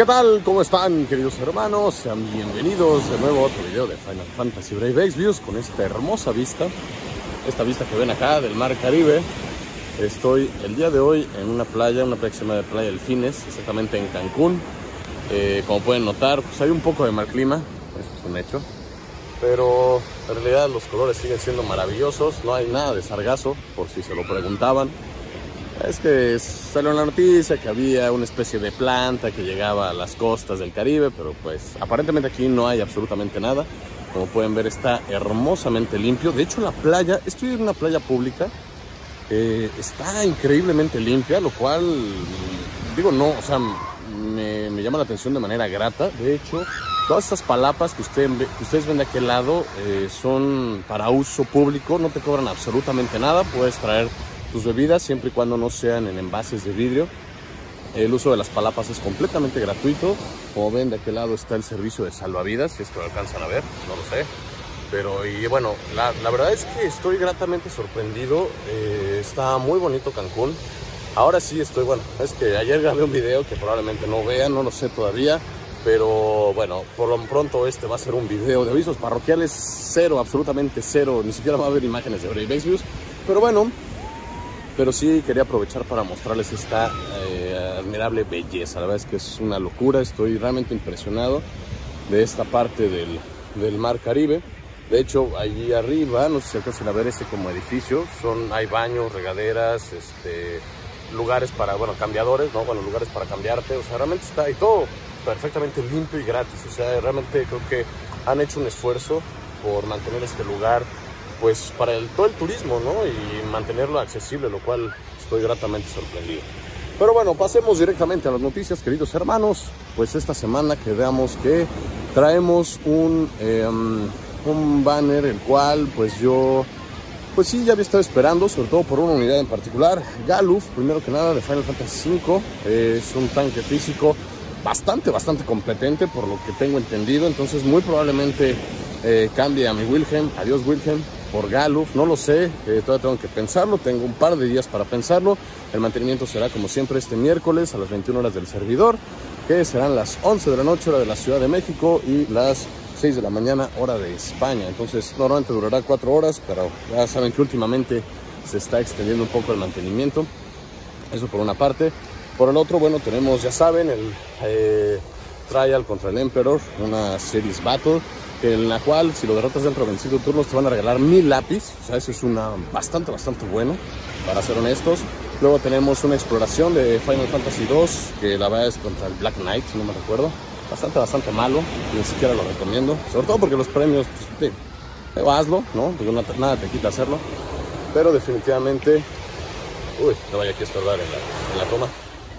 ¿Qué tal? ¿Cómo están, queridos hermanos? Sean bienvenidos de nuevo a otro video de Final Fantasy Brave Exvius con esta hermosa vista, esta vista que ven acá del mar Caribe. Estoy el día de hoy en una playa, una playa que se llama Playa Delfines, exactamente en Cancún. Eh, como pueden notar, pues hay un poco de mal clima, eso es un hecho. Pero en realidad los colores siguen siendo maravillosos, no hay nada de sargazo, por si se lo preguntaban. Es que salió la noticia que había una especie de planta que llegaba a las costas del Caribe, pero pues aparentemente aquí no hay absolutamente nada. Como pueden ver está hermosamente limpio. De hecho la playa, estoy en una playa pública, eh, está increíblemente limpia, lo cual, digo, no, o sea, me, llama la atención de manera grata. De hecho, todas estas palapas que, usted, ustedes ven de aquel lado eh, son para uso público, no te cobran absolutamente nada, puedes traer tus bebidas siempre y cuando no sean en envases de vidrio. El uso de las palapas es completamente gratuito. Como ven, de aquel lado está el servicio de salvavidas, si es que lo alcanzan a ver, no lo sé. Pero, y bueno, la, la verdad es que estoy gratamente sorprendido. Eh, está muy bonito Cancún. Ahora sí estoy, bueno, es que ayer grabé un video que probablemente no vean, no lo sé todavía. Pero bueno, por lo pronto este va a ser un video de avisos parroquiales cero, absolutamente cero. Ni siquiera va a haber imágenes de Brave Exvius. Pero bueno, pero sí quería aprovechar para mostrarles esta eh, admirable belleza. La verdad es que es una locura, estoy realmente impresionado de esta parte del, del mar Caribe. De hecho, allí arriba, no sé si alcanzan a ver ese como edificio, son, hay baños, regaderas, este, lugares para, bueno, cambiadores, ¿no? Bueno, lugares para cambiarte, o sea, realmente está ahí todo perfectamente limpio y gratis, o sea, realmente creo que han hecho un esfuerzo por mantener este lugar pues para el, todo el turismo, ¿no? Y mantenerlo accesible, lo cual estoy gratamente sorprendido. Pero bueno, pasemos directamente a las noticias, queridos hermanos. Pues esta semana quedamos que traemos un, eh, un banner, el cual pues yo, pues sí, ya había estado esperando, sobre todo por una unidad en particular. Galuf, primero que nada, de Final Fantasy V. es un tanque físico bastante, bastante competente, por lo que tengo entendido. Entonces muy probablemente eh, cambie a mi Wilhelm. Adiós Wilhelm por Galuf, no lo sé, eh, todavía tengo que pensarlo, tengo un par de días para pensarlo. El mantenimiento será como siempre este miércoles a las 21 horas del servidor, que serán las 11 de la noche hora de la Ciudad de México y las 6 de la mañana hora de España. Entonces normalmente durará 4 horas, pero ya saben que últimamente se está extendiendo un poco el mantenimiento. Eso por una parte. Por el otro, bueno, tenemos, ya saben, el eh, Trial contra el Emperor, una Series Battle en la cual si lo derrotas dentro de 25 turnos te van a regalar mil lápiz, o sea, eso es una bastante, bastante bueno, para ser honestos. Luego tenemos una exploración de Final Fantasy 2, que la verdad es contra el Black Knight, si no me recuerdo. Bastante, bastante malo, ni siquiera lo recomiendo, sobre todo porque los premios, pues, sí, hazlo, ¿no? Porque nada te quita hacerlo, pero definitivamente, uy, no vaya a estorbar en la, en la toma.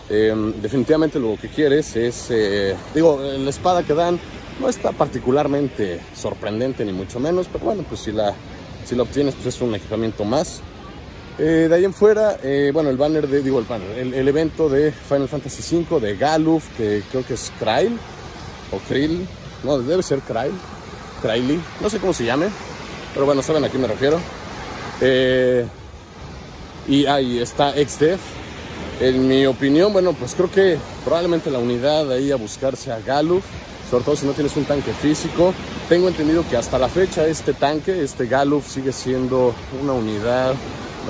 Eh, definitivamente lo que quieres es, eh, digo, la espada que dan no está particularmente sorprendente ni mucho menos, pero bueno, pues si la, si obtienes pues es un equipamiento más. Eh, de ahí en fuera, eh, bueno, el banner de, digo el banner, el, evento de Final Fantasy V de Galuf, que creo que es Krail o Krill, no, debe ser Krail, Kraili, no sé cómo se llame, pero bueno, saben a qué me refiero. Eh, y ahí está XDev. En mi opinión, bueno, pues creo que probablemente la unidad ahí a buscarse a Galuf sobre todo si no tienes un tanque físico. Tengo entendido que hasta la fecha este tanque, este Galuf, sigue siendo una unidad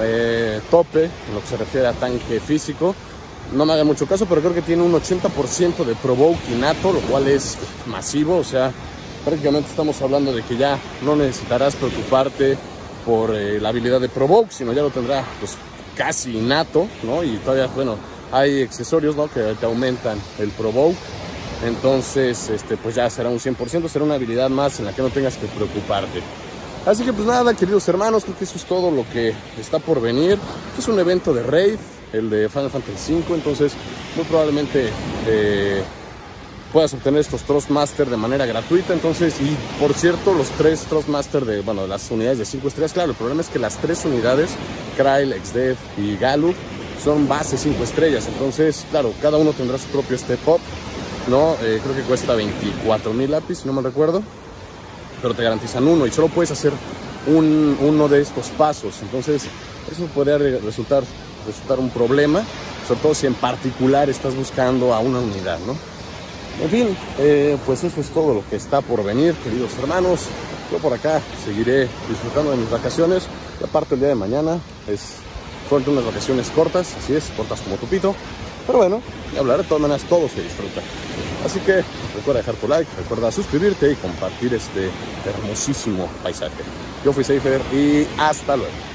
eh, tope en lo que se refiere a tanque físico. No me haga mucho caso, pero creo que tiene un 80% de provoke innato, lo cual es masivo, o sea, prácticamente estamos hablando de que ya no necesitarás preocuparte por eh, la habilidad de provoke, sino ya lo tendrá pues casi innato, ¿no? Y todavía, bueno, hay accesorios, ¿no? Que te aumentan el provoke entonces, este, pues ya será un 100%, será una habilidad más en la que no tengas que preocuparte. Así que pues nada, queridos hermanos, creo que eso es todo lo que está por venir. Es un evento de raid, el de Final Fantasy V, entonces muy probablemente eh, puedas obtener estos Trustmaster de manera gratuita. Entonces, y por cierto, los tres Trustmaster de, bueno, las unidades de 5 estrellas, claro, el problema es que las tres unidades, Krail, XDev y Gallup, son base 5 estrellas. Entonces, claro, cada uno tendrá su propio step up. ¿No? Eh, creo que cuesta 24 mil lápiz, no me recuerdo, pero te garantizan uno y solo puedes hacer un, uno de estos pasos. Entonces, eso podría resultar, resultar un problema, sobre todo si en particular estás buscando a una unidad, ¿no? En fin, eh, pues eso es todo lo que está por venir, queridos hermanos. Yo por acá seguiré disfrutando de mis vacaciones. Y aparte el día de mañana es fueron unas vacaciones cortas, así es, cortas como tupito. Pero bueno, y hablar de todas maneras todo se disfruta. Así que recuerda dejar tu like, recuerda suscribirte y compartir este hermosísimo paisaje. Yo fui Seifer y hasta luego.